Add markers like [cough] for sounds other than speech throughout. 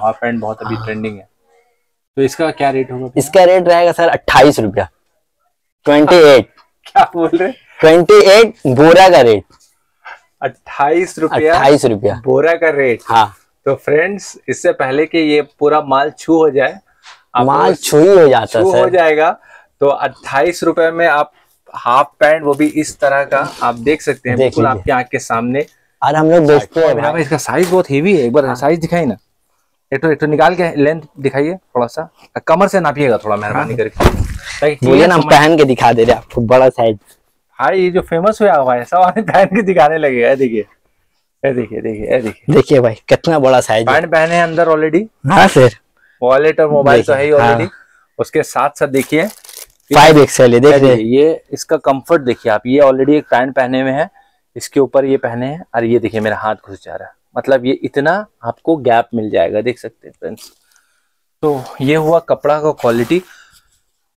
Half pant बहुत अभी trending है। तो इसका क्या रेट होगा इसका रेट रहेगा सर अट्ठाईस रुपया। [laughs] ट्वेंटी एट क्या बोल रहे? ट्वेंटी एट बोरा का रेट अट्ठाईस रुपया अट्ठाईस रुपया। बोरा का रेट हाँ। तो फ्रेंड्स इससे पहले कि ये पूरा माल छू हो जाए माल वो छुई हो जाता छू हो जाएगा तो अट्ठाईस रुपए में आप हाफ़ पैंट वो भी इस तरह का आप देख सकते हैं। बिल्कुल। आपकी आँख के सामने। और हम लोग बेचते हैं। इसका साइज़ बहुत हेवी है। एक बार साइज़ दिखाई ना। एक तो एक तो निकाल के लेंथ दिखाइए थोड़ा सा कमर से नापिएगा थोड़ा मेहरबानी करके। हाँ। बोलिए ना पहन के दिखा दे रहे आपको बड़ा साइज़ भाई ये जो फ़ेमस हुआ हुआ है सब आदमी पहन के दिखाने लगे ये देखिए देखिए देखिए देखिए। देखिए भाई कितना बड़ा साइज़ पैंट पहने हैं अंदर ऑलरेडी हाँ सर वॉलेट और मोबाइल तो है ही हाँ। ऑलरेडी उसके साथ साथ देखिए। फाइव एक्सएल है देख रहे हैं? देखिए ये इसका कंफर्ट देखिए आप। ये ऑलरेडी एक पैंट पहने हुए हैं। इसके ऊपर ये पहने हैं। और ये देखिए मेरा हाथ घुस जा रहा है। मतलब ये इतना आपको गैप मिल जाएगा देख सकते हैं फ्रेंड्स तो ये हुआ कपड़ा का क्वालिटी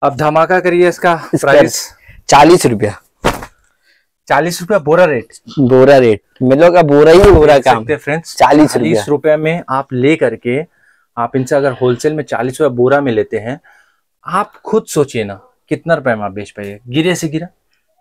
अब धमाका करिए इसका प्राइस चालीस रुपया. चालीस रुपया बोरा रेट बोरा रेट मिलो का बोरा ही बोरा काम. सकते फ्रेंड्स 40 चालीस रुपया. में आप ले करके आप इनसे अगर होलसेल में चालीस रुपया बोरा में लेते हैं आप खुद सोचिए ना कितना रुपए में आप बेच पाइए? गिरे से गिरा.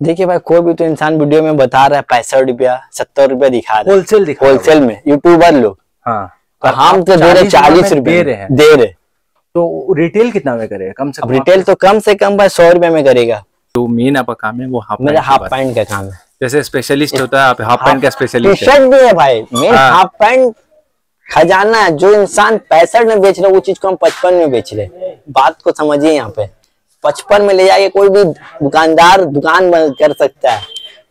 देखिए भाई कोई भी तो इंसान वीडियो में बता रहा है पैंसठ रुपया सत्तर रुपया दिखा रहा होलसेल दिखा है। होलसेल में यूट्यूबर लोग। हाँ। तो हम तो दे रहे चालीस में रुपए दे रहे दे रहे। तो रिटेल कितना में करेगा? कम से कम रिटेल तो कम से कम भाई सौ रुपए में करेगा। जो मेन आपका काम है वो हाफ़ मेरा पैंट हाफ़ पैंट का काम है। जैसे स्पेशलिस्ट होता है आप हाफ़ पैंट का स्पेशलिस्ट है। शर्ट भी है भाई। मेन। हाफ़ पैंट खजाना है। जो इंसान पैंसठ में बेच रहे वो चीज़ को हम पचपन में बेच रहे बात को समझिए यहाँ पे। पचपन में ले जाके कोई भी दुकानदार दुकान कर सकता है।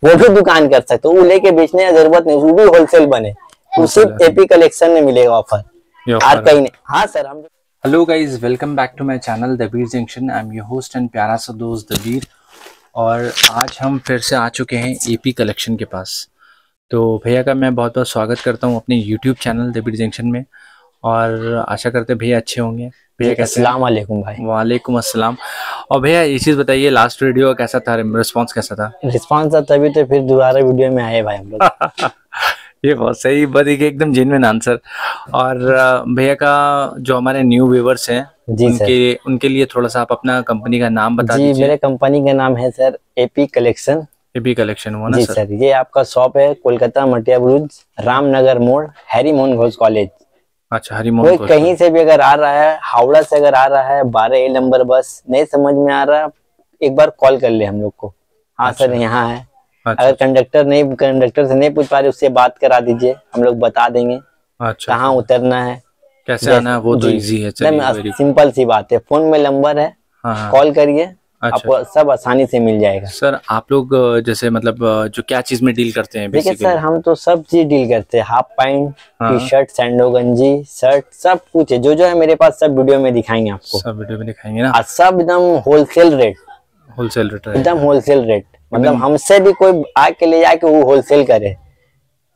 वो भी दुकान कर सकता है। वो लेके बेचने की ज़रूरत नहीं वो भी होलसेल बने। वो सिर्फ़ एपी कलेक्शन में मिलेगा ऑफ़र और कहीं नहीं। हाँ सर हम hello guys welcome back to my channel Dabir Junction I am your host and प्यारा सा दोस्त दबीर और आज हम फिर से आ चुके हैं एपी कलेक्शन के पास। तो भैया का मैं बहुत बहुत स्वागत करता हूँ अपने यूट्यूब चैनल दबीर जंक्शन में। और आशा करते भैया अच्छे होंगे। भैया कैसे वालेकुम भाई। वालेकुम अस्सलाम। और भैया ये चीज़ बताइए लास्ट वीडियो कैसा था? रिस्पॉन्स कैसा था? रिस्पॉन्स था तभी तो फिर दोबारा वीडियो में आए भाई हम लोग। [laughs] ये बहुत सही बात बताइए एकदम जेन्युइन आंसर और भैया का जो हमारे न्यू व्यूवर्स हैं जी सर उनके उनके लिए थोड़ा सा आप अपना कंपनी का नाम बता जी दीजिए। मेरे कंपनी का नाम है sir A P collection A P collection हुआ ना जी सर सर ये आपका शॉप है कोलकाता मटिया ब्रुज रामनगर मोड़ हैरी मोहन घोष कॉलेज। अच्छा हरिमोहन कोई कहीं से भी अगर आ रहा है हावड़ा से अगर आ रहा है बारह ए नंबर बस नहीं समझ में आ रहा एक बार कॉल कर ले हम लोग को। हाँ सर यहाँ है। अच्छा। अगर कंडक्टर नहीं कंडक्टर से नहीं पूछ पा रहे उससे बात करा दीजिए हम लोग बता देंगे। अच्छा। कहाँ उतरना है। कैसे आना है? वो तो इजी है सिंपल सी बात है। फ़ोन में नंबर है। हाँ हाँ। कॉल करिए। अच्छा आपको सब आसानी से मिल जाएगा। सर आप लोग जैसे मतलब जो क्या चीज़ में डील करते हैं देखिए सर हम तो सब चीज़ डील करते हैं। हाफ़ पैंट हाँ। टी शर्ट सैंडो गंजी शर्ट सब कुछ है। जो जो है मेरे पास सब वीडियो में दिखाएँगे आपको। सब वीडियो में दिखाएँगे ना? सब एकदम होलसेल रेट होलसेल रेट एकदम होलसेल रेट मतलब हमसे भी कोई आके ले जाके वो होलसेल करे।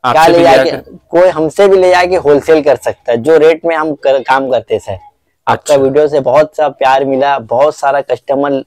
क्या ले जाके कोई हमसे भी ले जाके होलसेल कर सकता है। जो रेट में हम कर, काम करते सर। आपका अच्छा। वीडियो से बहुत सा प्यार मिला बहुत सारा कस्टमर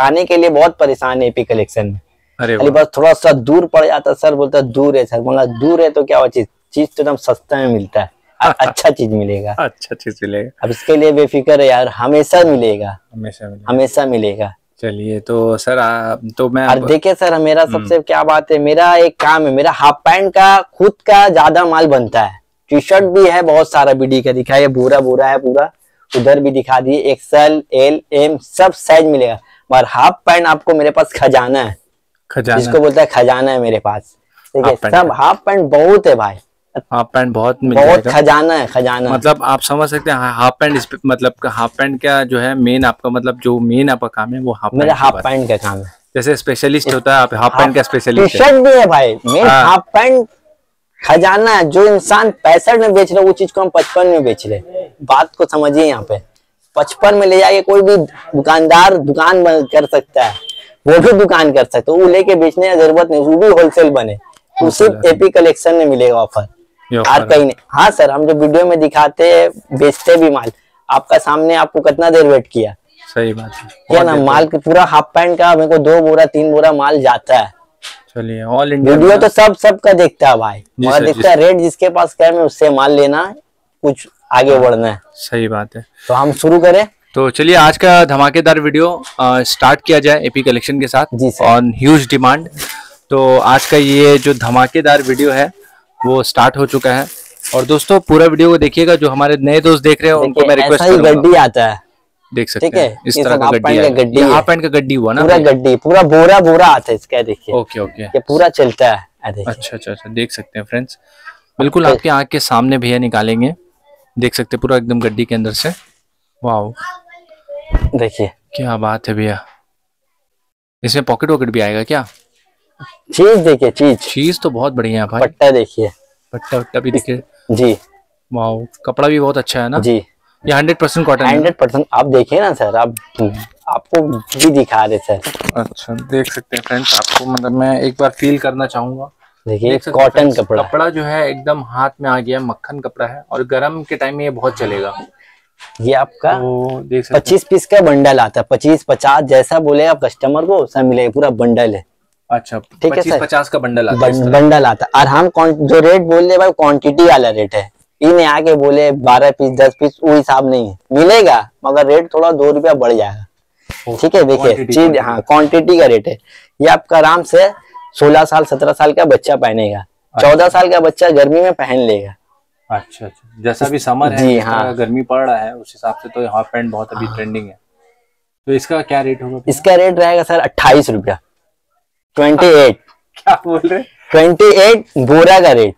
आने के लिए बहुत परेशान है एपी कलेक्शन में। अरे बस थोड़ा सा दूर पड़ जाता सर बोलता दूर है सर। मगर दूर है तो क्या हुआ? चीज़ चीज़ तो एकदम सस्ता में मिलता है। [laughs] अच्छा चीज़ मिलेगा। अच्छा चीज़ मिलेगा। अब इसके लिए बेफिक्र है यार हमेशा मिलेगा। हमेशा मिलेगा। हमेशा मिलेगा। चलिए तो सर आ, तो मैं और देखिए सर मेरा हम्म। सबसे क्या बात है मेरा एक काम है मेरा हाफ़ पैंट का खुद का ज़्यादा माल बनता है। टी शर्ट भी है बहुत सारा बीडी का दिखाइए पूरा पूरा है पूरा उधर भी दिखा दिए एक्सएल एल एम सब साइज़ मिलेगा। मगर हाफ़ पैंट आपको मेरे पास खजाना है। खजाना। जिसको बोलता है खजाना है मेरे पास। हाफ़ पैंट सब हाफ़ पैंट बहुत है भाई। हाफ़ पैंट बहुत मिल बहुत जाएगा। खजाना है खजाना मतलब आप समझ सकते हैं हाफ़ पैंट मतलब हाफ़ पैंट का जो है मेन आपका मतलब जो मेन आपका काम है वो हाफ़ मेरा पैंट हाफ़ पैंट का काम है। जैसे स्पेशलिस्ट होता है आप हाफ़ पैंट का स्पेशलिस्ट है। शर्ट भी है भाई। मेन हाँ। हाफ़ पैंट खजाना जो इंसान पैंसठ में बेच रहे वो चीज़ को हम पचपन में बेच रहे बात को समझिए यहाँ पे। पचपन में ले जाके कोई भी दुकानदार दुकान कर सकता है वो भी दुकान कर सकता है वो लेके बेचने की ज़रूरत नहीं वो भी होलसेल बने। वो सिर्फ़ एपी कलेक्शन में मिलेगा ऑफ़र और कहीं नहीं। हाँ सर हम जो वीडियो में दिखाते हैं बेचते भी माल आपका सामने आपको कितना देर वेट किया? सही बात है। क्या ना माल पूरा हाफ़ पैंट का मेरे को दो बोरा तीन बोरा माल जाता है। चलिए ऑल इंडिया वीडियो तो सब सबका देखता है भाई। मगर है रेट जिसके पास कम है उससे माल लेना कुछ आगे बढ़ना है। सही बात है। तो हम शुरू करें। तो चलिए आज का धमाकेदार वीडियो स्टार्ट किया जाए एपी कलेक्शन के साथ ऑन ह्यूज डिमांड तो आज का ये जो धमाकेदार वीडियो है वो स्टार्ट हो चुका है। और दोस्तों पूरा वीडियो को देखिएगा जो हमारे नए दोस्त देख रहे हैं उनको मैं रिक्वेस्ट ही गड्डी आता है। देख सकते ठीक है, हैं इस तरह का गड्डी है। गड्डी हाफ़ पैंट का गड्डी हुआ ना पूरा गड्डी पूरा बोरा बोरा आता है इसका देखिए। Okay okay. ये पूरा चलता है। अच्छा अच्छा अच्छा देख सकते हैं फ्रेंड्स बिल्कुल आपके आँख के सामने भैया निकालेंगे। देख सकते हैं पूरा एकदम गड्डी के अंदर से। वाह देखिए। क्या बात है भैया। इसमें पॉकेट वॉकेट भी आएगा क्या? चीज़ देखिए चीज़। चीज़ तो बहुत बढ़िया है भाई। पट्टा देखिए। पट्टा वट्टा भी देखिए। जी। वाह कपड़ा भी बहुत अच्छा है ना? जी। ये hundred percent cotton hundred percent आप देखिए ना सर आप आपको भी दिखा रहे सर अच्छा देख सकते हैं फ्रेंड्स आपको मतलब मैं एक बार फील करना चाहूँगा। देखिए देख कॉटन कपड़ा। कपड़ा जो है एकदम हाथ में आ गया मक्खन कपड़ा है और गर्म के टाइम में ये बहुत चलेगा। ये आपका तो पच्चीस पीस का बंडल आता है। पच्चीस पचास जैसा बोले आप कस्टमर को वैसा मिलेगा पूरा बंडल है। अच्छा ठीक है सर। पचास का बंडल आता है। बंडल आता है। और हम जो रेट बोल रहे भाई क्वांटिटी वाला रेट है। इन्हें आके बोले बारह पीस दस पीस वो हिसाब नहीं है। मिलेगा मगर रेट थोड़ा दो रुपया बढ़ जाएगा। ठीक है देखिए चीज़ हाँ क्वांटिटी का रेट है। ये आपका आराम से सोलह साल सत्रह साल का बच्चा पहनेगा। चौदह साल का बच्चा गर्मी में पहन लेगा। अच्छा अच्छा। जैसा भी समर है जी, हाँ। गर्मी पड़ रहा है उस हिसाब से तो हाफ़ पैंट बहुत अभी ट्रेंडिंग है। तो इसका क्या रेट होगा इसका रेट रहेगा सर अट्ठाईस रुपया। [laughs] ट्वेंटी एट क्या बोल रहे ट्वेंटी एट बोरा का रेट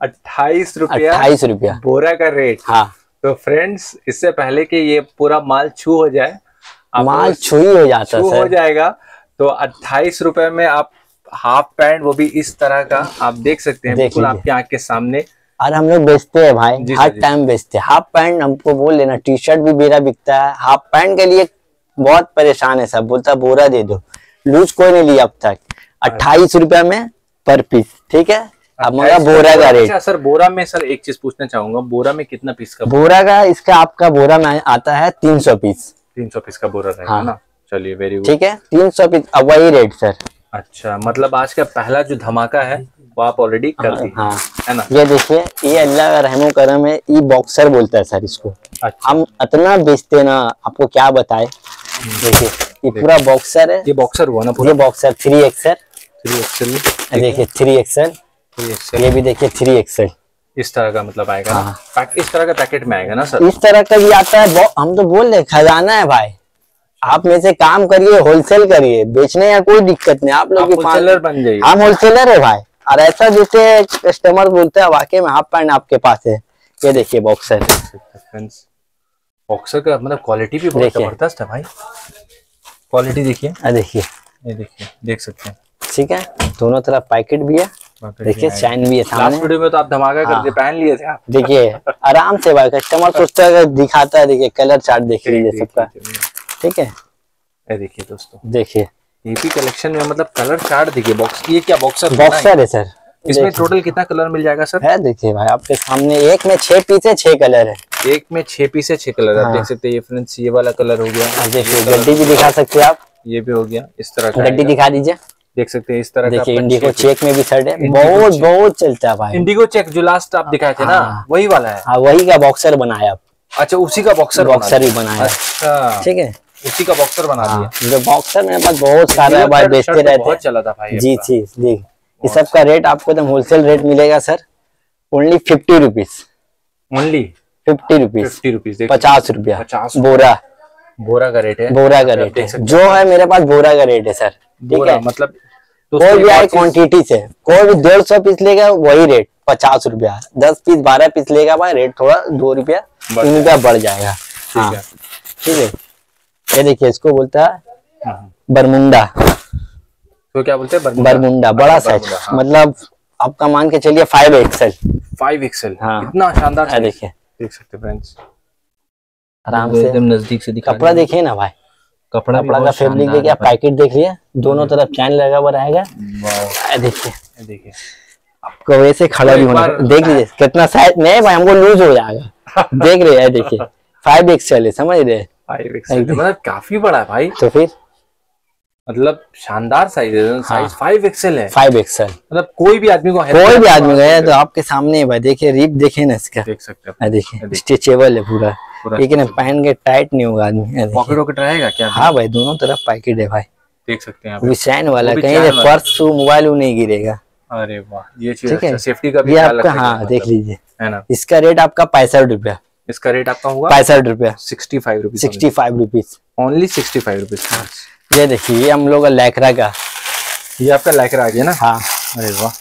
अट्ठाईस रुपया अट्ठाईस रुपया। बोरा का रेट हाँ। तो फ्रेंड्स इससे पहले कि ये पूरा माल छू हो जाए माल लोग छुई हो जाता छू हो जाएगा। तो अट्ठाईस रुपए में आप हाफ़ पैंट वो भी इस तरह का आप देख सकते हैं। बिल्कुल। आपकी आँख के सामने। और हम लोग बेचते हैं भाई हर टाइम बेचते हैं। हाफ़ पैंट हमको बोल लेना टी शर्ट भी मेरा बिकता है। हाफ़ पैंट के लिए बहुत परेशान है सब बोलता बोरा दे दो। लूज कोई नहीं लिया अब तक। अट्ठाईस रुपया में पर पीस ठीक है? अब मगर 28 बोरा का रेट अच्छा सर बोरा में सर एक चीज़ पूछना चाहूँगा। बोरा में कितना पीस का बोरा का इसका आपका बोरा में आता है तीन सौ पीस तीन सौ पीस का बोरा रहेगा हाँ। ना? चलिए वेरी गुड ठीक है तीन सौ पीस अब वही रेट सर अच्छा मतलब आज का पहला जो धमाका है वो आप ऑलरेडी कर दी हाँ। है ना? ये देखिए ये अल्लाह का रहमो करम है ये बॉक्सर बोलता है सर इसको। अच्छा। हम इतना बेचते ना आपको क्या बताए? देखिए ये पूरा बॉक्सर है। ये बॉक्सर हुआ ना पूरा? ये boxer three XL three XL देखिए थ्री एक्सर ये भी देखिए थ्री एक्सर इस तरह का मतलब आएगा हाँ। इस तरह का पैकेट में आएगा ना सर इस तरह का भी आता है हम तो बोल रहे खजाना है भाई। आप में से काम करिए होलसेल करिए। बेचने का कोई दिक्कत नहीं आप लोग होलसेलर बन जाइए। हम होलसेलर है भाई। और ऐसा जैसे कस्टमर बोलते हैं वाकई में हाफ़ पैंट आपके पास है। ये देखिए बॉक्सर बॉक्सर का मतलब क्वालिटी भी बहुत। ज़बरदस्त है भाई। क्वालिटी देखिए। देखिए। ये देखिए देख सकते हैं। ठीक है? दोनों तरफ़ पैकेट भी है। देखिए चैन भी है लास्ट सामने वीडियो में तो आप धमाका कर हाँ। दिए पहन लिए थे आप। देखिए आराम से भाई कस्टमर [laughs] सोचता है दिखाता है देखिए कलर चार्ट देख लीजिए सबका। ठीक है? देखिए दोस्तों। देखिए। एपी कलेक्शन में मतलब कलर चार्ट देखिए बॉक्स ये क्या बॉक्सर बॉक्सर है? सर इसमें टोटल कितना कलर मिल जाएगा सर है देखिए भाई आपके सामने एक में छह पीस है छह कलर है। एक में छह पीस है छह कलर आप हाँ। देख सकते हैं ये फ्रेंड्स ये वाला कलर हो गया। और देखिए गड्डी भी दिखा सकते हैं आप। ये भी हो गया इस तरह का गड्डी दिखा दीजिए। देख सकते हैं इस तरह देखिए का इंडिको चेक में भी शर्ट है। बहुत बहुत चलता है भाई। इंडिगो चेक जो लास्ट आप दिखाए थे ना हाँ। वही वाला है। हाँ वही का बॉक्सर बनाया आप। अच्छा उसी का बॉक्सर बॉक्सर भी बनाया। अच्छा। ठीक है? उसी का बॉक्सर बना दिया। हाँ जो बॉक्सर मेरे पास बहुत सारा है भाई बेचते तो रहते बहुत हैं। चला था भाई जी जी देख इस सब का रेट आपको एकदम होलसेल रेट मिलेगा sir only fifty rupees only fifty rupees fifty rupees पचास रुपया। बोरा। बोरा का रेट है। बोरा का रेट है। जो है। मेरे पास बोरा का रेट है सर बोरा है। मतलब कोई भी आए क्वांटिटी से। कोई भी डेढ़ सौ पीस लेगा वही रेट पचास रुपया। दस पीस बारह पीस लेगा भाई रेट थोड़ा दो रुपया बढ़ तीन रुपया बढ़ जाएगा। हाँ। ठीक है। ये देखिए इसको बोलता है हाँ। बरमुंडा। तो क्या बोलते हैं? बरमुंडा। बड़ा साइज़ हाँ। मतलब आपका मान के चलिए फाइव एक्सएल फाइव एक्सएल हाँ। इतना शानदार ये देखिए। देख सकते फ्रेंड्स आराम से। एकदम नज़दीक से दिखा कपड़ा देखिए ना भाई। कपड़ा कपड़ा का फैब्रिक देखिए आप पैकेट देख लिए दोनों तरफ़ चैन लगा हुआ रहेगा। देखिए। देखिए। आपको वैसे खड़ा तो भी होना देख लीजिए कितना साइज़ नहीं भाई हमको लूज हो जाएगा। [laughs] देख रहे हैं देखिए। फाइव एक्सएल है समझ रहे हैं? मतलब काफ़ी बड़ा है भाई। तो फिर? मतलब शानदार साइज़ है साइज़ फाइव एक्सएल है। फाइव एक्सएल मतलब कोई भी आदमी को कोई भी आदमी गया तो आपके सामने है भाई। देखिए रिप देखे ना इसका। देख सकते हैं देखिए स्ट्रेचेबल है पूरा। लेकिन पहन के टाइट नहीं होगा आदमी पॉकेट वॉकेट रहेगा क्या? हाँ भाई दोनों तरफ़ पैकेट है। भाई देख सकते हैं वो भी चैन वाला कहीं से पर्स छू मोबाइल नहीं गिरेगा। अरे वाह ये चीज़ है। अच्छा सेफ्टी का भी ये आपका हाँ देख मतलब, लीजिए। है ना? इसका रेट आपका पैंसठ रुपया। इसका रेट आपका होगा पैंसठ रुपया। Sixty five rupees sixty five rupees only sixty five rupees ये देखिए ये हम लोग का लैकरा का। ये आपका लाइकरा आ गया ना? हाँ। अरे वाह।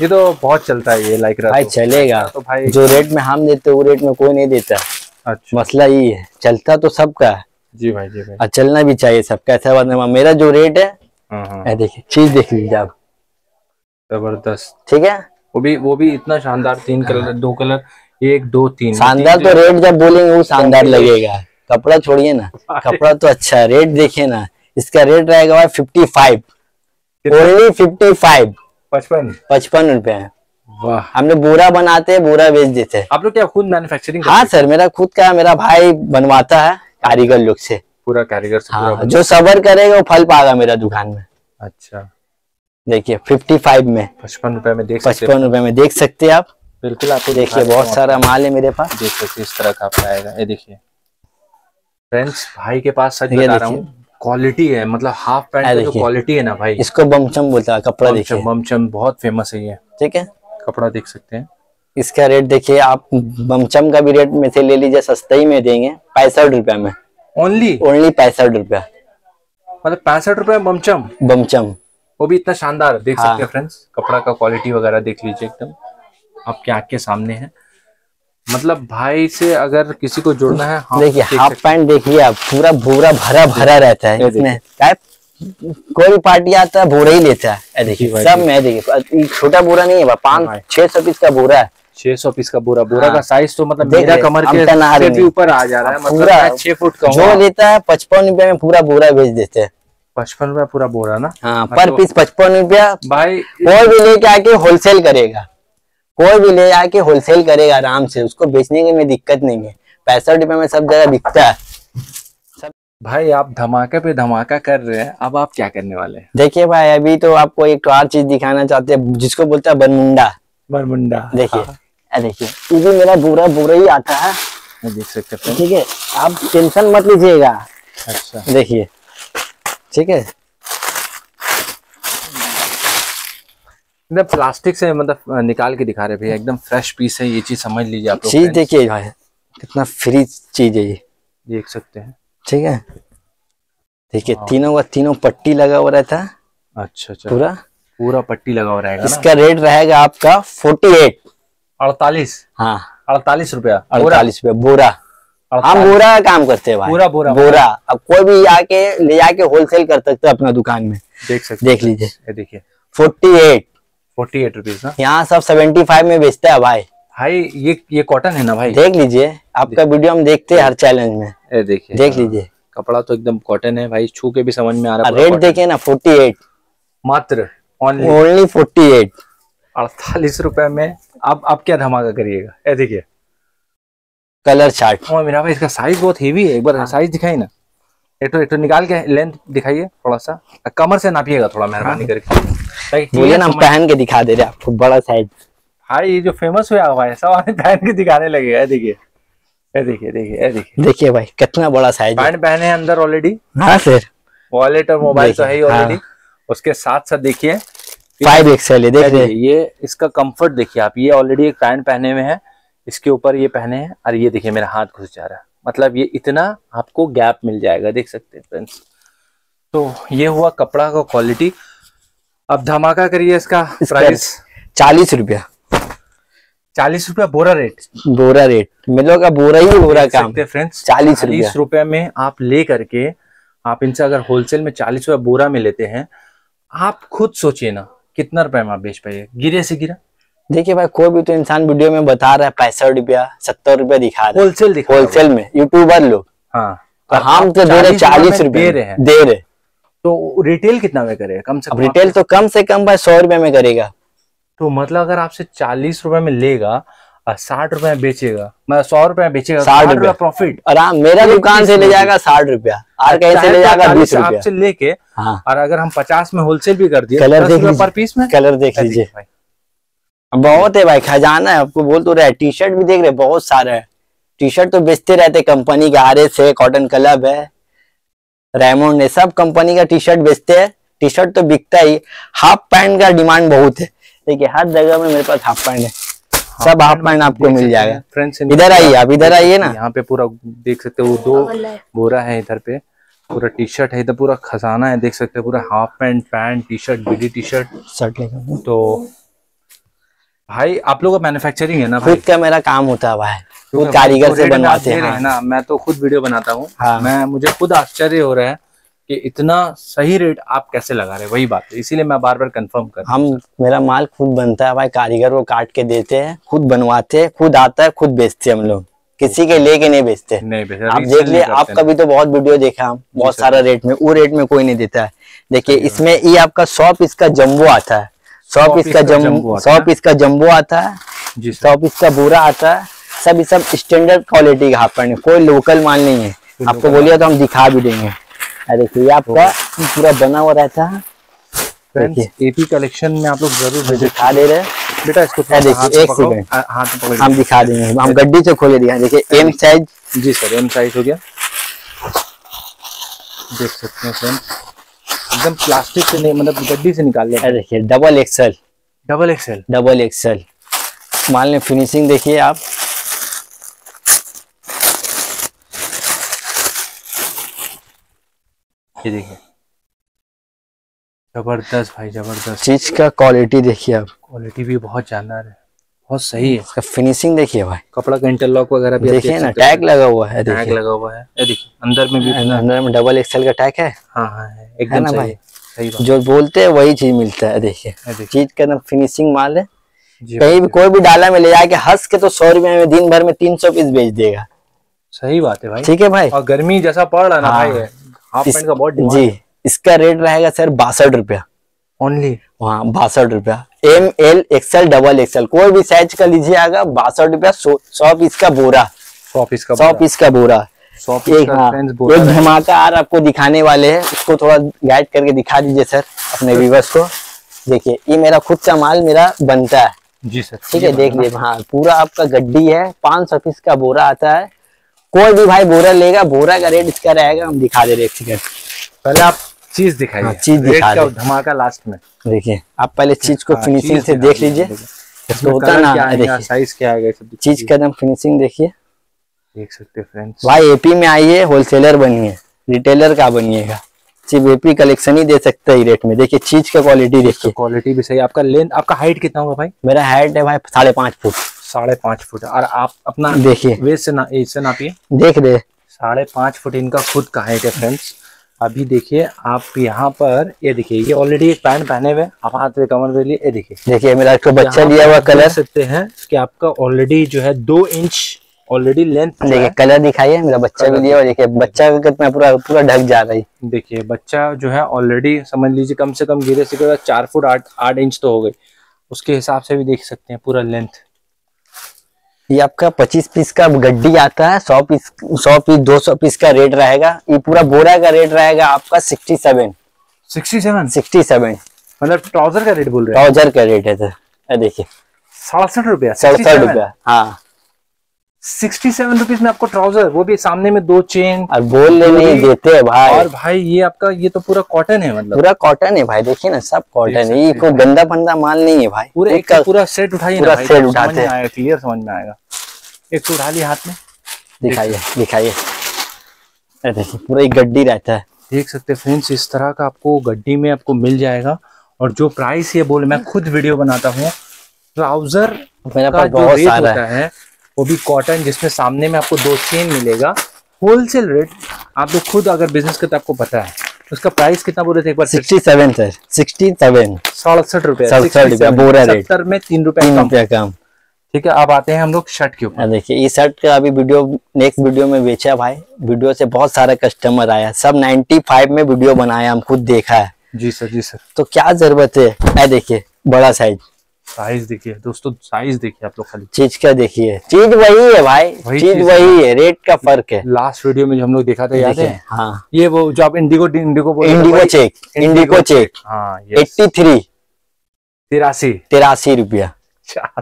ये तो बहुत चलता है ये लाइकरा भाई तो। चलेगा। तो भाई जो रेट में हम देते हैं, वो रेट में कोई नहीं देता। अच्छा। मसला यही है चलता तो सबका है। जी भाई जी भाई। और चलना भी चाहिए सबका ऐसा बात नहीं मेरा जो रेट है हाँ हाँ। ये देखिए चीज़ देख लीजिए आप। ज़बरदस्त। ठीक है? वो भी वो भी इतना शानदार तीन कलर दो कलर एक दो तीन। शानदार तो रेट जब बोलेंगे वो शानदार लगेगा। कपड़ा छोड़िए ना कपड़ा तो अच्छा है रेट देखिए ना इसका रेट रहेगा भाई fifty five only fifty five पचपन। पचपन रुपए। है वाह हमने बोरा बनाते हैं बोरा बेच देते। हैं आप लोग क्या खुद मैन्युफैक्चरिंग हाँ सर मेरा खुद का मेरा भाई बनवाता है कारीगर लोग से। पूरा कारीगर से पूरा हाँ जो सबर करेगा वो फल पाएगा मेरा दुकान में। अच्छा। देखिए फिफ्टी फाइव में। पचपन रुपए में देख सकते पचपन रुपए में देख सकते हैं आप। बिल्कुल आपको देखिए बहुत सारा माल है मेरे पास। देख सकते इस तरह का आपका आएगा। ये देखिए। फ्रेंड्स भाई के पास सच बता रहा हूँ क्वालिटी है मतलब हाफ़ पैंट की क्वालिटी है ना भाई। इसको बमचम बोलता है कपड़ा देखिए। बमचम बहुत फ़ेमस है ये। ठीक है? कपड़ा देख सकते हैं। इसका रेट देखिए आप बमचम का भी रेट में से ले लीजिए सस्ता ही में देंगे। पैंसठ रुपया में। ओनली ओनली पैंसठ रुपया। मतलब पैंसठ रुपए में बमचम? बमचम। वो भी इतना शानदार देख हाँ। सकते हैं फ्रेंड्स कपड़ा का क्वालिटी वगैरह देख लीजिए एकदम। आपके आँख के सामने है। मतलब भाई से अगर किसी को जुड़ना है हाँ, देखिए हाफ़ पैंट देखिए आप पूरा भूरा भरा भरा रहता है इसमें। कोई भी पार्टी आता है बोरा ही लेता है। देखिए सब में देखिए छोटा बोरा नहीं है पाँच छह सौ पीस का बोरा है। छह सौ पीस का बोरा बोरा हाँ। का साइज़ तो मतलब मेरा कमर के भी ऊपर आ जा रहा है मतलब पूरा छह फुट का जो लेता है पचपन रुपया में पूरा बोरा बेच देते हैं। पचपन रुपया पूरा बोरा ना? हाँ हाँ, पर तो- पीस पचपन रुपया भाई कोई भी लेके आके होलसेल करेगा। कोई भी ले आके होलसेल करेगा आराम से उसको बेचने की में दिक्कत नहीं है। पैंसठ रुपए में सब जगह बिकता है। भाई आप धमाके पे धमाका कर रहे हैं अब आप क्या करने वाले हैं? देखिए भाई अभी तो आपको एक और चीज़ दिखाना चाहते हैं जिसको बोलते हैं बनमुंडा बरमुंडा। देखिए हाँ, देखिए ये भी मेरा बुरा बुरा ही आता है। देख सकते हैं। ठीक है आप टेंशन मत लीजिएगा। अच्छा। देखिए ठीक है? प्लास्टिक से मतलब निकाल के दिखा रहे भैया एकदम फ्रेश पीस है ये चीज़ समझ लीजिए आप चीज़ देखिए भाई कितना फ्री चीज़ है ये। देख सकते हैं। ठीक है? देखिए तीनों का तीनों पट्टी लगा हुआ रहता है। अच्छा अच्छा। पूरा? पूरा पट्टी लगा हुआ रहेगा इसका रेट रहेगा आपका फोर्टी एट अड़तालीस? हाँ। अड़तालीस रुपया? अड़तालीस रुपया बोरा। हम बोरा का काम करते हैं भाई। पूरा बोरा बोरा। अब कोई भी आके ले जाके होलसेल कर सकते हैं अपना दुकान में। देख सकते देख लीजिए। देखिए। Forty eight forty eight rupees यहाँ सब सेवेंटी फाइव में बेचता है भाई। भाई ये ये कॉटन है ना भाई? देख लीजिए आपका वीडियो हम देखते हैं हर चैलेंज में। देखिए देख लीजिए। कपड़ा तो एकदम कॉटन है भाई छू के भी समझ में आ रहा है रेट देखिए ना फोर्टी एट मात्र ओनली फोर्टी एट अड़तालीस रुपए में। आप आप क्या धमाका करिएगा? ये देखिए। कलर चार्ट और मेरा भाई इसका साइज़ बहुत हेवी है। एक बार साइज़ दिखाई ना। एक एक तो निकाल के लेंथ दिखाइए थोड़ा सा कमर से नापिएगा थोड़ा मेहरबानी करके। बोलिए ना हम पहन के दिखा दे रहे हैं आपको बड़ा साइज़ भाई ये जो फ़ेमस हुआ हुआ है सब पहन के दिखाने लगे देखिए देखिए देखिए देखिए। देखिए भाई कितना बड़ा साइज़ पैंट पहने हैं अंदर ऑलरेडी हाँ सर वॉलेट और मोबाइल तो है ही ऑलरेडी उसके साथ साथ देखिए। फाइव एक्सएल देख रहे ये इसका कंफर्ट देखिए आप। ये ऑलरेडी एक पैंट पहने हुए हैं। इसके ऊपर ये पहने हैं। और ये देखिए मेरा हाथ घुस जा रहा है। मतलब ये इतना आपको गैप मिल जाएगा देख सकते हैं फ्रेंड्स तो ये हुआ कपड़ा का क्वालिटी अब धमाका करिए इसका प्राइस चालीस रुपया। चालीस रुपया बोरा रेट बोरा रेट मिलो का बोरा ही बोरा काम। फ्रेंड्स 40 रुपया। चालीस रुपया। में आप ले करके आप इनसे अगर होलसेल में चालीस रुपया बोरा में लेते हैं आप खुद सोचिए ना कितना रुपए में आप बेच पाइए। गिरे से गिरा। देखिए भाई कोई भी तो इंसान वीडियो में बता रहा है पैंसठ रुपया सत्तर रुपया दिखा रहा है। होलसेल दिखा। होलसेल में यूट्यूबर लोग। हाँ। तो हम तो दे रहे चालीस में रुपए दे रहे हैं। दे रहे। तो रिटेल कितना में करेगा? कम से कम रिटेल तो कम से कम भाई सौ रुपए में करेगा। तो मतलब अगर आपसे चालीस रुपए में लेगा साठ रुपए बेचेगा मतलब सौ रुपए बेचेगा साठ साठ रुपया। प्रॉफिट आराम मेरा दुकान से ले जाएगा साठ रुपया और कहीं से ले जाएगा बीस रुपया। आपसे लेके हाँ। और अगर हम पचास में होलसेल भी कर दिए कलर दस देख रुपए पर पीस में? कलर देख लीजिए। बहुत है भाई खजाना है आपको बोल तो रहे टी शर्ट भी देख रहे बहुत सारे है। टी शर्ट तो बेचते रहते कंपनी के आर एस है कॉटन क्लब है रेमोंड है सब कंपनी का टी शर्ट बेचते हैं। टी शर्ट तो बिकता ही हाफ़ पैंट का डिमांड बहुत है। देखिए हर जगह में मेरे पास हाफ़ पैंट है। सब हाफ़ पैंट आपको मिल जाएगा। हैं। फ्रेंड्स इधर आइए आप इधर आइए ना। यहाँ पे पूरा देख सकते हो दो बोरा है इधर पे। पूरा टी शर्ट है इधर पूरा खजाना है देख सकते हो पूरा half pant pant T shirt BD T shirt shirt तो भाई आप लोग का मैन्युफैक्चरिंग है ना भाई? खुद का मेरा काम होता है भाई। खुद कारीगर से बनवाते हैं हैं। हाँ। ना मैं तो खुद वीडियो बनाता हूँ। हाँ। मैं मुझे खुद आश्चर्य हो रहा है कि इतना सही रेट आप कैसे लगा रहे वही बात है। इसीलिए मैं बार बार कंफर्म कर हम मेरा माल खुद बनता है भाई कारीगर को काट के देते हैं खुद बनवाते हैं खुद आता है खुद बेचते हैं हम लोग। किसी के लेके नहीं बेचते। नहीं बेचते। आप देख लिए आप कभी तो बहुत वीडियो देखा हम बहुत सारा रेट में वो रेट में कोई नहीं देता है। देखिए इसमें ये आपका सौ पीस का जम्बो आता है। सौ पीस का जम्बो सौ पीस का जम्बो आता है सौ पीस का बुरा आता है सब सब स्टैंडर्ड क्वालिटी का हाफ़ पैंट कोई लोकल माल नहीं है। आपको बोलिए तो हम दिखा भी देंगे। देखिए ये आपका पूरा बना हुआ रहता है। एपी कलेक्शन में आप लोग ज़रूर विज़िट दिखा दे रहे हैं। बेटा इसको देखिए, एक सेकंड। हाथ पकड़ हम दिखा देंगे। हम गड्डी से खोले दिखा देखिए एम साइज़ जी सर एम साइज़ हो गया। देख सकते हैं एकदम प्लास्टिक से नहीं मतलब गड्डी से निकाल लिया देखिए double XL double XL double XL माल में फिनिशिंग देखिए आप। ये देखिए। ज़बरदस्त भाई ज़बरदस्त। चीज़ का क्वालिटी देखिए आप। क्वालिटी भी बहुत जानदार है। बहुत सही है। इसका फिनिशिंग देखिए भाई। कपड़ा का इंटरलॉक वगैरह भी देखिए ना टैग लगा हुआ है टैग लगा हुआ है। ये देखिए अंदर में भी अंदर में डबल एक्सल का टैग है। हाँ हाँ है। एकदम सही भाई? जो बोलते हैं वही चीज़ मिलता है देखिए। चीज़ का एकदम फिनिशिंग माल है। कहीं भी कोई भी डाला में ले जाके हंस के तो सौ रुपए में दिन भर में तीन सौ पीस बेच देगा। सही बात है भाई। ठीक है भाई? और गर्मी जैसा पड़ रहा है ना हाँ। भाई हाफ़ पैंट का बहुत जी इसका रेट रहेगा सर बासठ रुपया। ओनली वहाँ बासठ रुपया। M L XL double XL कोई भी साइज़ का लीजिएगा बासठ रुपया सौ पीस का बोरा। सौ पीस का सौ पीस का बोरा। एक हाँ एक है। धमाकेदार आपको दिखाने वाले हैं। उसको थोड़ा गाइड करके दिखा दीजिए सर अपने व्यूवर्स को। देखिए ये मेरा खुद का माल मेरा बनता है। जी सर ठीक है देख लीजिए हाँ पूरा आपका गड्डी है पाँच सौ पीस का बोरा आता है। कोई भी भाई बोरा लेगा बोरा का रेट इसका रहेगा हम दिखा दे रहे एक पहले आप चीज़ दिखाइए। हाँ, चीज़ दिखा। धमाका लास्ट में? देखिए आप पहले चीज़ को हाँ, फिनिशिंग से देख लीजिए। इसको होता ना साइज़ क्या सब चीज़ का एकदम फिनिशिंग देखिए। देख सकते हैं फ्रेंड्स भाई एपी में आइए होलसेलर बनिए रिटेलर का बनिएगा। सिर्फ़ एपी कलेक्शन ही दे सकते हैं रेट में। देखिए चीज़ का क्वालिटी देखिए। क्वालिटी भी सही आपका लेंथ आपका हाइट कितना होगा भाई? मेरा हाइट है भाई साढ़े पाँच फुट। साढ़े पाँच फुट। और आप अपना देखिए। वेस्ट से ना एज से नापिए। देख रहे। साढ़े पाँच फुट इनका खुद का हाइट है फ्रेंड्स अभी देखिए आप यहाँ पर ये देखिए ये ऑलरेडी एक पैंट पहने हुए आप हाथ में कमर में लिए ये देखिए। देखिए मेरा एक बच्चा लिया हुआ कलर सकते हैं कि आपका ऑलरेडी जो है दो इंच ऑलरेडी लेंथ देखिए कलर दिखाइए मेरा बच्चा भी लिया हुआ। देखिए बच्चा कितना पूरा पूरा ढक जा रहा है। देखिए बच्चा जो है ऑलरेडी समझ लीजिए कम से कम गिरे से गिरे चार फुट आठ आठ इंच तो हो गई। उसके हिसाब से भी देख सकते हैं पूरा लेंथ ये आपका पच्चीस पीस का गड्डी आता है सौ पीस सौ पीस दो सौ पीस का रेट रहेगा। ये पूरा बोरा का रेट रहेगा आपका sixty seven sixty seven sixty seven मतलब ट्राउज़र का रेट बोल रहे हैं? ट्राउज़र का रेट है सर। देखिए। सड़सठ रुपया सड़सठ रुपया हाँ। सिक्सटी सेवन रुपीज़ में आपको ट्राउज़र वो भी सामने में दो चेन। और बोल ले नहीं देते हैं भाई। और भाई ये आपका ये तो पूरा कॉटन है मतलब। पूरा कॉटन है भाई देखिए ना सब कॉटन है। ये कोई गंदा फंदा माल नहीं है भाई। पूरा एक पूरा सेट उठाइए पूरा ना भाई, तो उठाते हैं। क्लियर समझ में आएगा। एक तो उठा लिया हाथ में। दिखाइए दिखाइए। देखिए पूरा एक गड्डी रहता है। देख सकते फ्रेंड्स इस तरह का आपको गड्डी में आपको मिल जाएगा। और जो प्राइस ये बोले मैं खुद वीडियो बनाता हूँ। ट्राउज़र मेरे जो रेट होता है वो भी कॉटन जिसमें सामने में आपको दो चेन मिलेगा। होलसेल रेट आप लोग खुद अगर बिज़नेस करते आपको पता है। उसका प्राइस कितना बोले थे एक बार sixty seven sir. Sixty seven. सड़सठ रुपए। सत्तर में तीन रुपए तीन कम रुपया कम। ठीक है अब आते हैं हम लोग शर्ट के ऊपर। देखिए ये शर्ट का अभी वीडियो नेक्स्ट वीडियो में बेचा भाई। वीडियो से बहुत सारा कस्टमर आया सब 95 में वीडियो बनाया हम खुद देखा है। जी सर जी सर। तो क्या ज़रूरत है? देखिए बड़ा साइज़ साइज़ देखिए दोस्तों साइज़ देखिए आप लोग खाली। चीज़ क्या देखिए? चीज़ वही है भाई वही चीज़ चीज़ वही है रेट का फ़र्क है। लास्ट वीडियो में जो हम लोग देखा था याद है? हाँ। ये वो जो आप इंडिगो इंडिगो बोल इंडिगो चेक इंडिगो चेक हाँ एट्टी थ्री तिरासी। तिरासी रुपया। अच्छा,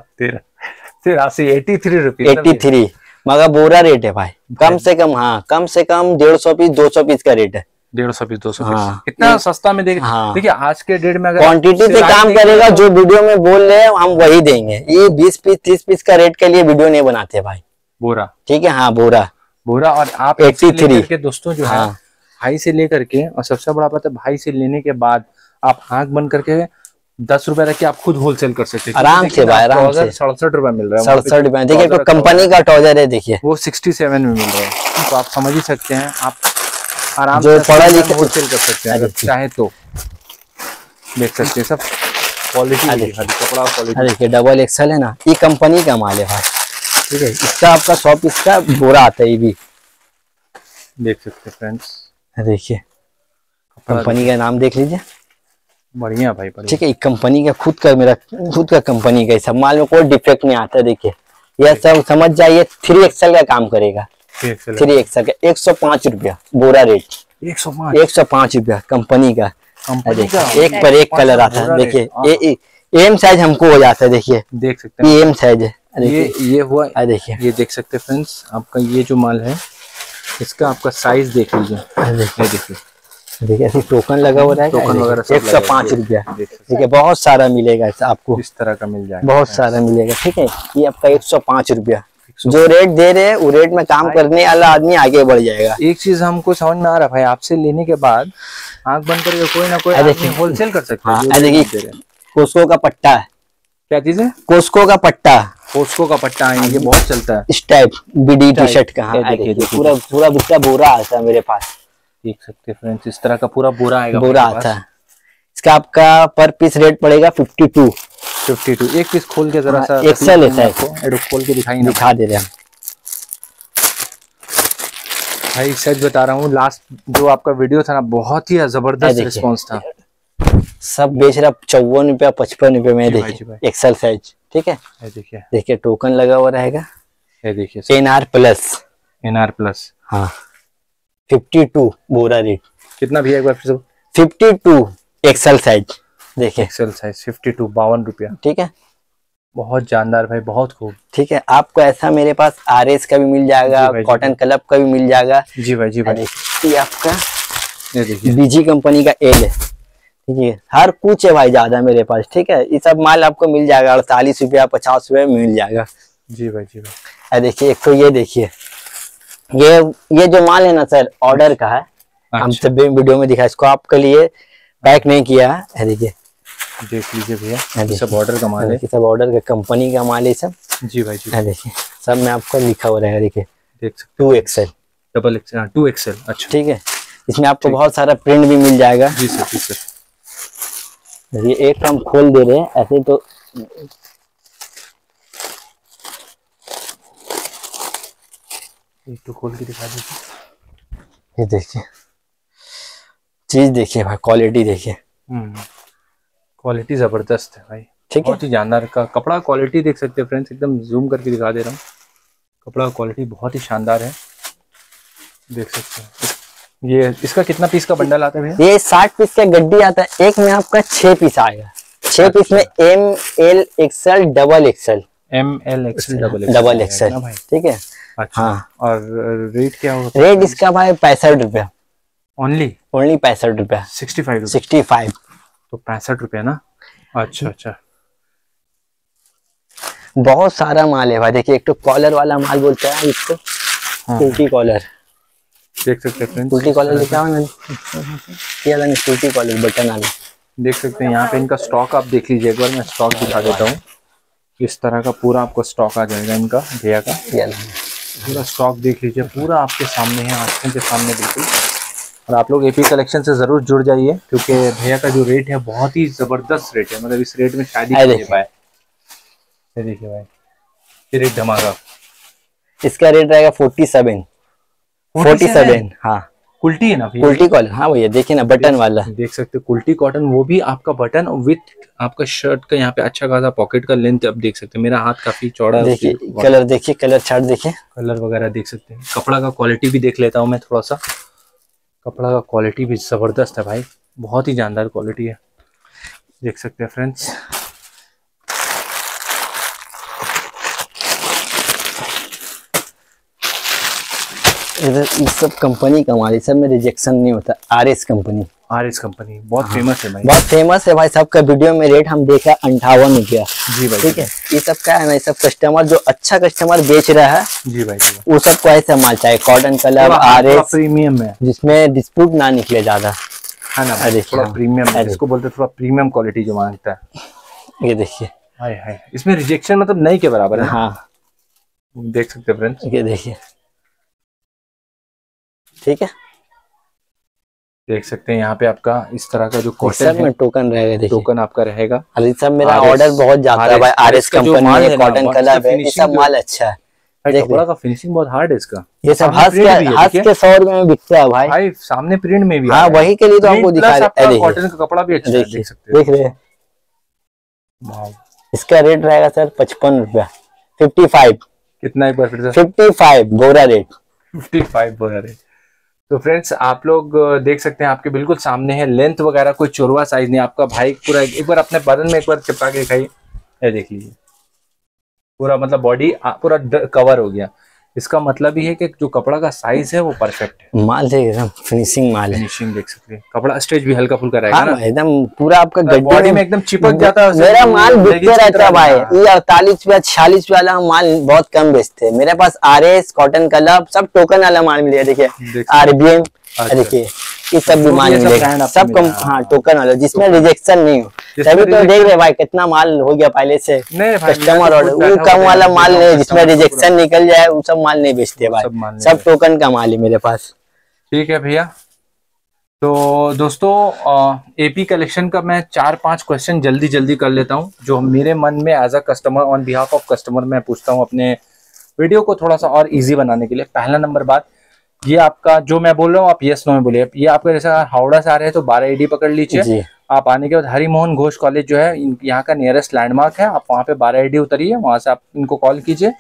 तिरासी eighty three rupees eighty three मगर बोरा रेट है भाई। कम से कम हाँ कम से कम डेढ़ सौ पीस दो सौ पीस का रेट है। डेढ़ सौ पीस दो सौ हाँ। इतना सस्ता में देखिए हाँ। देखिए आज के डेट में अगर क्वांटिटी से काम करेगा तो जो वीडियो में बोल रहे हैं हम वही देंगे। ये बीस पीस तीस पीस का रेट के लिए वीडियो नहीं बनाते भाई। बोरा। ठीक है? हाँ बोरा। बोरा और आप 83 थ्री के दोस्तों जो है हाँ। भाई से लेकर के और सबसे बड़ा बात है भाई से लेने के बाद आप आँख बंद करके दस रुपए रख के आप खुद होलसेल कर सकते हैं। आराम से भाई, आराम से। सड़सठ रुपए मिल रहा है सड़सठ रुपया देखिए तो कंपनी का ट्राउज़र है। देखिए। वो सिक्सटी सेवन में मिल रहा है। तो आप समझ ही सकते हैं आप आराम जो पढ़ा लिखा- होलसेल कर सकते हैं अगर चाहे तो। देख सकते हैं सब क्वालिटी कपड़ा क्वालिटी देखिए डबल एक्सएल है ना ये कंपनी का माल है भाई ठीक है। इसका आपका सौ पीस का बोरा आता है ये भी। देख सकते हैं फ्रेंड्स देखिए। कंपनी का नाम देख लीजिए। बढ़िया भाई ठीक है कंपनी का खुद का मेरा खुद का कंपनी का सब माल में कोई डिफेक्ट नहीं आता देखिए। यह सब समझ जाइए थ्री एक्सएल का काम करेगा। है थ्री एक्सएल का एक सौ पाँच रुपया बोरा रेट। एक सौ पाँच? एक सौ पाँच रुपया कंपनी का। एक पर एक कलर आता है देखिए हाँ। एम साइज़ हमको हो जाता है देखिए। देख सकते हैं। एम साइज़ है। ये ये हुआ देखिए। ये देख सकते हैं फ्रेंड्स आपका ये जो माल है इसका आपका साइज़ देख लीजिए। देखिए। देखिए। देखिए ऐसे टोकन लगा हुआ रहेगा। टोकन वगैरह एक सौ पाँच रुपया। ठीक है। बहुत सारा मिलेगा आपको। इस तरह का मिल जाएगा। बहुत सारा मिलेगा ठीक है? ये आपका एक सौ पाँच रुपया। जो रेट दे रहे हैं वो रेट में काम करने वाला आदमी आगे बढ़ जाएगा। एक चीज़ हमको समझ में आ रहा है भाई आपसे लेने के बाद आँख बंद करके कोई ना कोई होलसेल कर सकता हाँ है देखिए। कोस्को का पट्टा है। क्या चीज़ है? कोस्को का पट्टा कोस्को का पट्टा है ये बहुत चलता है। इस टाइप बीडी टी शर्ट का हाँ। पूरा पूरा बोरा आता है मेरे पास। देख सकते फ्रेंड्स इस तरह का पूरा बोरा आएगा बोरा आता है। इसका आपका पर पीस रेट पड़ेगा फिफ्टी टू फिफ्टी टू एक पीस खोल के जरा हाँ, सा XL है। खोल के दिखाई दिखा दे रहे हैं भाई सच बता रहा हूँ लास्ट जो आपका वीडियो था ना बहुत ही ज़बरदस्त। रिस्पांस था। सब बेच रहा चौवन रुपया पचपन रुपये में देखिए। एक्सल साइज़ ठीक है? देखिए। देखिए टोकन लगा हुआ रहेगा। ये देखिए N R plus N R plus हाँ। फिफ्टी टू बोरा रेट कितना भी एक बार फिर फिफ्टी टू एक्सल साइज़ देखिए। एक्सेल साइज़ फिफ्टी टू बावन रुपया। ठीक है? बहुत जानदार भाई बहुत खूब। ठीक है आपको ऐसा मेरे पास आर एस का भी मिल जाएगा कॉटन क्लब का भी मिल जाएगा। जी भाई जी भाई। ये आपका ये बीजी कंपनी का एल है। ठीक है हर कुछ है भाई ज़्यादा मेरे पास। ठीक है ये सब माल आपको मिल जाएगा अड़तालीस रुपया पचास रुपया मिल जाएगा। जी भाई जी भाई। देखिए एक तो ये देखिए। ये ये जो माल है ना सर ऑर्डर का है। हम अच्छा। सब वीडियो में दिखा इसको आपके लिए पैक नहीं किया है। देखिए। देख लीजिए भैया हाँ, सब ऑर्डर का माल है सब ऑर्डर का कंपनी का माल है सब। जी भाई जी देखिए सब में आपको लिखा हुआ रहेगा देखिए। देख सकते two XL double XL two XL अच्छा। ठीक है। इसमें आपको बहुत सारा प्रिंट भी मिल जाएगा। जी सर जी सर। देखिए एक हम खोल दे रहे हैं ऐसे तो एक तो खोल के दिखा दीजिए। ये देखिए। चीज़ देखिए भाई क्वालिटी देखिए। क्वालिटी ज़बरदस्त है भाई। ठीक है। बहुत ही जानदार का कपड़ा क्वालिटी देख सकते हैं फ्रेंड्स एकदम जूम करके दिखा दे रहा हूँ। कपड़ा क्वालिटी बहुत ही शानदार है। देख सकते हैं। ये इसका कितना पीस का बंडल आता है भैया? ये साठ पीस का गड्डी आता है। एक में आपका छह पीस आएगा। छह पीस में M L XL double XL M L XL double double XL ठीक है। अच्छा। हाँ। और रेट क्या होगा? रेट इसका भाई पैंसठ रुपया। ओनली ओनली पैंसठ रुपया। Sixty five sixty five. तो पैंसठ रुपया ना? अच्छा अच्छा। बहुत सारा माल है भाई। देखिए एक तो कॉलर वाला माल बोलता है इसको। हाँ। उल्टी कॉलर देख सकते हैं उल्टी कॉलर वाला नहीं उल्टी कॉलर बटन वाला। देख सकते हैं यहाँ पे इनका स्टॉक आप देख लीजिए एक बार मैं स्टॉक दिखा देता हूँ। इस तरह का पूरा आपको स्टॉक आ जाएगा इनका भैया का। पूरा स्टॉक देख लीजिए पूरा आपके सामने है आँखों के सामने बिल्कुल। और आप लोग एपी कलेक्शन से ज़रूर जुड़ जाइए क्योंकि भैया का जो रेट है बहुत ही ज़बरदस्त रेट है। मतलब इस रेट में शादी नहीं। पाए ये देखिए भाई ये रेट धमाका। इसका रेट रहेगा फोर्टी सेवन फोर्टी सेवन हाँ। कुल्टी है ना भैया? उल्टी कॉलर हाँ भैया देखिए ना बटन वाला। देख सकते हो कुल्टी कॉटन वो भी आपका बटन विथ आपका शर्ट का यहाँ पे अच्छा खासा पॉकेट का लेंथ आप देख सकते हैं। मेरा हाथ काफ़ी चौड़ा है देखिए कलर देखिए कलर चार्ट देखिए। कलर वगैरह देख सकते हैं। कपड़ा का क्वालिटी भी देख लेता हूँ मैं थोड़ा सा। कपड़ा का क्वालिटी भी ज़बरदस्त है भाई। बहुत ही जानदार क्वालिटी है। देख सकते हैं फ्रेंड्स इधर इस सब कंपनी का माल है, सब में रिजेक्शन नहीं होता। R S company R S company बहुत फ़ेमस है भाई। बहुत फ़ेमस है भाई सबका वीडियो में रेट हम देखा अंठावन रुपया जी भाई ठीक है? ये सब क्या है ना सब कस्टमर जो अच्छा कस्टमर बेच रहा है जी भाई भाई। वो सबको ऐसा माल चाहिए cotton colour R S premium है। जिसमें डिस्प्यूट ना निकले ज़्यादा। है ना अरे थोड़ा हाँ, प्रीमियम इसको बोलते थोड़ा प्रीमियम क्वालिटी जो माँगता है। ये देखिए। इसमें रिजेक्शन मतलब नहीं के बराबर है हाँ। देख सकते हैं फ्रेंड्स ये देखिए। ठीक है? देख सकते हैं यहाँ पे आपका इस तरह का जो कॉटन में टोकन रहेगा टोकन आपका रहेगा। अरे सब मेरा ऑर्डर बहुत जाता है भाई आर एस का जो कंपनी है कॉटन कलर है ये सब माल अच्छा है। कपड़ा का फिनिशिंग बहुत हार्ड है इसका। ये सब सामने के सौ रुपए में बिकता है भाई। भाई सामने प्रिंट में भी हाँ वही के लिए तो हमको दिखा रहे कॉटन का कपड़ा भी अच्छा देख सकते देख रहे हैं। इसका रेट रहेगा सर पचपन रुपया। फिफ्टी फाइव कितना एक बार फिर फिफ्टी फाइव गोरा रेट फिफ्टी फाइव बोला तो फ्रेंड्स आप लोग देख सकते हैं आपके बिल्कुल सामने है लेंथ वगैरह, कोई चोरवा साइज़ नहीं, आपका भाई पूरा एक बार अपने बदन में एक बार चिपका के दिखाइए देख लीजिए। पूरा मतलब बॉडी पूरा कवर हो गया। इसका मतलब ये है कि जो कपड़ा का साइज़ है वो परफेक्ट है। माल है एकदम फिनिशिंग माल है। फिनिशिंग देख सकते हैं। कपड़ा स्टेज भी हल्का फुल्का रहेगा हाँ ना? एकदम पूरा आपका बॉडी में एकदम चिपक जाता है मेरा माल बिकते रहता है भाई। ये अड़तालीस रुपया छियालीस वाला माल बहुत कम बेचते हैं। मेरे पास आर एस कॉटन कलर सब टोकन वाला माल मिलेगा देखिए। देख आरबीएम। देखिए ये सब तो सब मिलेगा सब कम हाँ टोकन वाला जिसमें रिजेक्शन नहीं हो। तभी तो देख रहे भाई कितना माल हो गया पहले से कस्टमर तो ऑर्डर वो कम वाला माल नहीं जिसमें रिजेक्शन निकल जाए वो सब माल नहीं बेचते भाई। सब टोकन का माल है मेरे पास। ठीक है भैया। तो दोस्तों एपी कलेक्शन का मैं चार पाँच क्वेश्चन जल्दी जल्दी कर लेता हूँ जो मेरे मन में as a customer on behalf of customer मैं पूछता हूँ अपने वीडियो को थोड़ा सा और इजी बनाने के लिए। पहला नंबर बात ये आपका जो मैं बोल रहा हूँ आप यस नो में बोलिए। ये आपका जैसे हावड़ा से आ रहे हैं तो बारह एडी पकड़ लीजिए। आप आने के बाद हरिमोहन घोष कॉलेज जो है यहाँ का नियरेस्ट लैंडमार्क है। आप वहाँ पे बारह एडी उतरिए वहाँ से आप इनको कॉल कीजिए।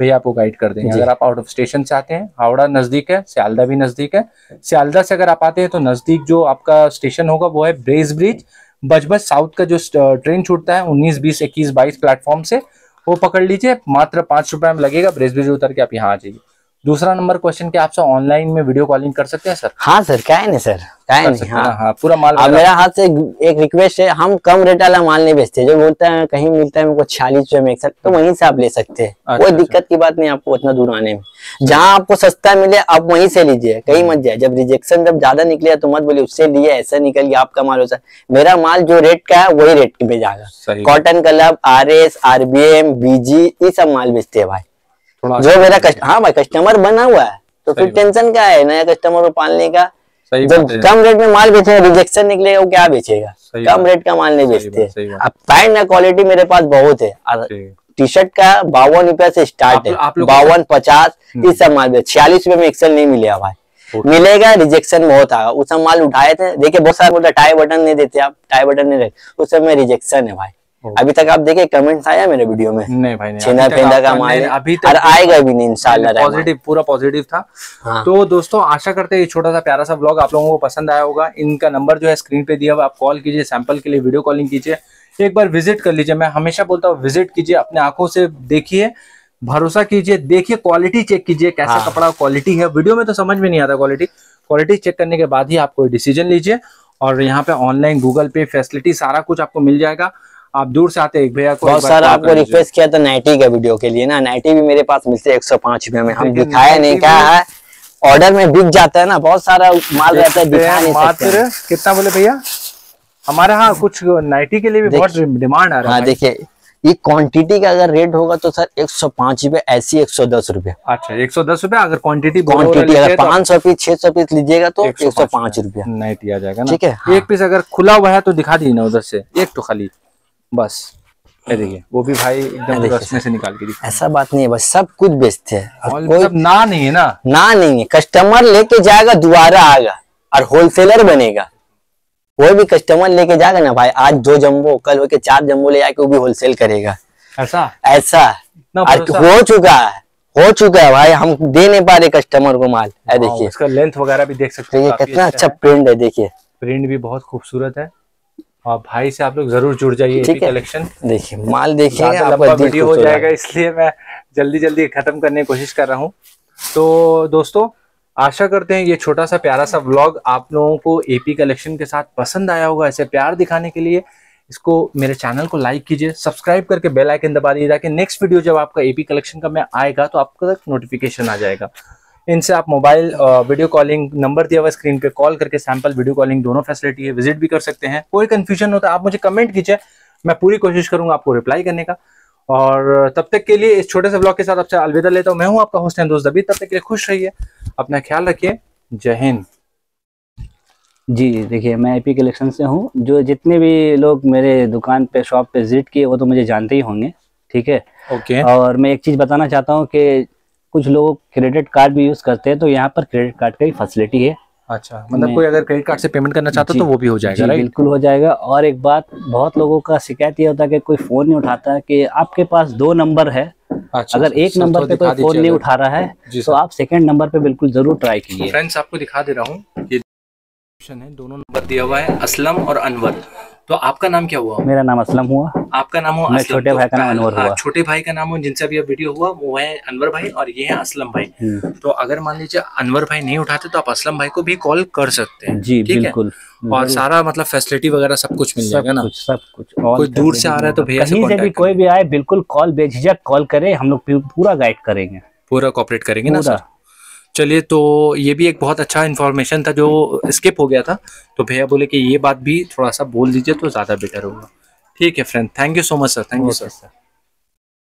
भैया आपको गाइड कर देंगे। अगर आप आउट ऑफ़ स्टेशन से आते हैं हावड़ा नज़दीक है सियालदा भी नज़दीक है। सियालदा से अगर आप आते हैं तो नज़दीक जो आपका स्टेशन होगा वो है ब्रेज ब्रिज बजबज साउथ का जो ट्रेन छूटता है उन्नीस बीस इक्कीस बाईस प्लेटफॉर्म से वो पकड़ लीजिए। मात्र पाँच रुपए में लगेगा ब्रेज ब्रिज उतर के आप यहाँ आ जाइए। दूसरा नंबर क्वेश्चन क्या आपसे ऑनलाइन में वीडियो कॉलिंग कर सकते हैं सर हाँ सर क्या है ना सर क्या है नहीं हाँ हाँ। पूरा माल अब मेरा हाथ से एक रिक्वेस्ट है हम कम रेट वाला माल नहीं बेचते जो बोलता है कहीं मिलता है मेरे को छियालीस रुपए में एक साथ तो वहीं से आप ले सकते हैं। अच्छा, कोई अच्छा। दिक्कत की बात नहीं आपको उतना दूर आने में। जहाँ आपको सस्ता मिले आप वहीं से लीजिए कहीं मत जाए। जब रिजेक्शन जब ज़्यादा निकले तो मत बोलिए उससे लिए ऐसा निकल गया आपका माल होता है मेरा माल जो रेट का है वही रेट पे जाएगा। Cotton club R S RBM BG ये सब माल बेचते है भाई। जो मेरा कस्ट, हाँ। भाई कस्टमर बना हुआ है तो फिर टेंशन क्या है? नया कस्टमर को पालने का? जब कम रेट में माल बेचेगा रिजेक्शन निकलेगा वो क्या बेचेगा? कम रेट का माल नहीं बेचते। अब पैंट ना क्वालिटी मेरे पास बहुत है। टी शर्ट का बावन रुपया से स्टार्ट है। बावन पचास ये सब माल बेच छियालीस रुपए में एक्सल नहीं मिलेगा भाई। मिलेगा रिजेक्शन बहुत आगा उस सब माल उठाए थे देखिए बहुत सारे बोलते टाई बटन नहीं देते आप टाई बटन नहीं देते। उस में रिजेक्शन है भाई। अभी तक आप देखे कमेंट्स आया मेरे वीडियो में? नहीं भाई नहीं छेना अभी फेंदा का माल अभी तक आएगा भी नहीं इंशाल्लाह पॉजिटिव पूरा पॉजिटिव था। हाँ। तो दोस्तों आशा करते हैं ये छोटा सा प्यारा सा ब्लॉग आप लोगों को पसंद आया होगा। इनका नंबर जो है स्क्रीन पे दिया हुआ आप कॉल कीजिए सैंपल के लिए वीडियो कॉलिंग कीजिए। एक बार विज़िट कर लीजिए। मैं हमेशा बोलता हूँ विज़िट कीजिए अपने आँखों से देखिए भरोसा कीजिए देखिए क्वालिटी चेक कीजिए कैसा हाँ। कपड़ा क्वालिटी है। वीडियो में तो समझ में नहीं आता क्वालिटी क्वालिटी चेक करने के बाद ही आप कोई डिसीज़न लीजिए। और यहाँ पे ऑनलाइन गूगल पे फैसिलिटी सारा कुछ आपको मिल जाएगा। आप दूर से आते एक भैया को बहुत सारा आपको रिक्वेस्ट किया था नाइटी का वीडियो के लिए ना। नाइटी भी मेरे पास मिलते एक सौ पाँच रुपए में। हम दिखाया नहीं क्या है? ऑर्डर में बिक जाता है ना बहुत सारा माल रहता है मात्र कितना बोले भैया? हमारे यहाँ कुछ नाइटी के लिए भी बहुत डिमांड आ रहा हाँ है देखिए ये क्वांटिटी का अगर रेट होगा तो सर एक सौ पाँच रुपए ऐसी एक सौ दस रुपए अच्छा एक सौ दस रुपए अगर क्वांटिटी क्वांटिटी अगर पाँच सौ पीस छह सौ पीस लीजिएगा तो एक सौ पाँच रुपया। नाइटी आ जाएगा ना। ठीक है, हाँ। एक पीस अगर खुला हुआ है तो दिखा दीजिए ना उधर से एक तो खाली। बस। ये देखिए वो भी भाई एकदम रस्मे से निकाल के ऐसा बात नहीं है बस सब कुछ बेचते हैं। कोई मतलब ना नहीं है ना। ना नहीं है कस्टमर लेके जाएगा दोबारा आएगा और होलसेलर बनेगा। कोई भी कस्टमर लेके जाएगा ना भाई आज दो जम्बो कल होके चार जम्बो ले जाके वो भी होलसेल करेगा। ऐसा? ऐसा। और हो चुका है हो चुका है भाई हम दे नहीं पा रहे कस्टमर को माल। है देखिए। इसका लेंथ वगैरह भी देख सकते देखिए हो कितना अच्छा प्रिंट है। देखिए। प्रिंट भी बहुत खूबसूरत है। और भाई से आप लोग ज़रूर जुड़ जाइए ठीक है। कलेक्शन देखिए माल आपका वीडियो हो हो जाएगा इसलिए मैं जल्दी जल्दी खत्म करने की कोशिश कर रहा हूँ। तो दोस्तों आशा करते हैं ये छोटा सा प्यारा सा व्लॉग आप लोगों को एपी कलेक्शन के साथ पसंद आया होगा ऐसे प्यार दिखाने के लिए। इसको मेरे चैनल को लाइक कीजिए सब्सक्राइब करके बेल आइकन दबा दीजिए ताकि नेक्स्ट वीडियो जब आपका एपी कलेक्शन का मैं आएगा तो आपको तक नोटिफिकेशन आ जाएगा। इनसे आप मोबाइल वीडियो कॉलिंग नंबर दिया हुआ स्क्रीन पे कॉल करके सैंपल वीडियो कॉलिंग दोनों फैसिलिटी है विज़िट भी कर सकते हैं। कोई कंफ्यूजन होता है आप मुझे कमेंट कीजिए मैं पूरी कोशिश करूँगा आपको रिप्लाई करने का। और तब तक के लिए इस छोटे से ब्लॉग के साथ आपसे अलविदा लेता हूँ। मैं हूँ आपका होस्ट एंड दोस्त दबी तब तक के लिए खुश रहिए अपना ख्याल रखिए। जय हिंद। जी देखिए मैं एपी कलेक्शन से हूँ। जो जितने भी लोग मेरे दुकान पे शॉप पे विज़िट किए वो तो मुझे जानते ही होंगे ठीक है? ओके और मैं एक चीज़ बताना चाहता हूँ कि कुछ लोग क्रेडिट कार्ड भी यूज़ करते हैं तो यहाँ पर क्रेडिट कार्ड का फैसिलिटी है। अच्छा मतलब कोई अगर क्रेडिट कार्ड से पेमेंट करना चाहता हो तो वो भी हो जाएगा जी राइट बिल्कुल हो जाएगा। और एक बात बहुत लोगों का शिकायत ये होता है कि कोई फ़ोन नहीं उठाता है कि आपके पास दो नंबर है। अच्छा अगर एक नंबर पे कोई फ़ोन नहीं उठा रहा है तो आप सेकंड नंबर पे बिल्कुल ज़रूर ट्राई कीजिए। फ्रेंड्स आपको दिखा दे रहा हूँ ये ऑप्शन है दोनों नंबर दिया हुआ है असलम और अनवर। तो आपका नाम क्या हुआ? मेरा नाम असलम हुआ। आपका नाम हुआ छोटे तो भाई का नाम अनवर हाँ, हुआ। छोटे भाई का नाम हो जिनसे अभी वीडियो हुआ वो है अनवर भाई और ये है असलम भाई। हम्म, तो अगर मान लीजिए अनवर भाई नहीं उठाते तो आप असलम भाई को भी कॉल कर सकते हैं। जी बिल्कुल। और सारा मतलब फैसिलिटी वगैरह सब कुछ मिल जाएगा ना? सब कुछ कोई दूर से आ रहा है तो भैया से भी कोई भी आए बिल्कुल कॉल बेझिझक कॉल करे हम लोग पूरा गाइड करेंगे। पूरा कॉपरेट करेंगे ना सर चलिए तो ये भी एक बहुत अच्छा इन्फॉर्मेशन था जो स्किप हो गया था। तो भैया बोले कि ये बात भी थोड़ा सा बोल दीजिए तो ज़्यादा बेटर होगा। ठीक है friend thank you so much sir thank you sir sir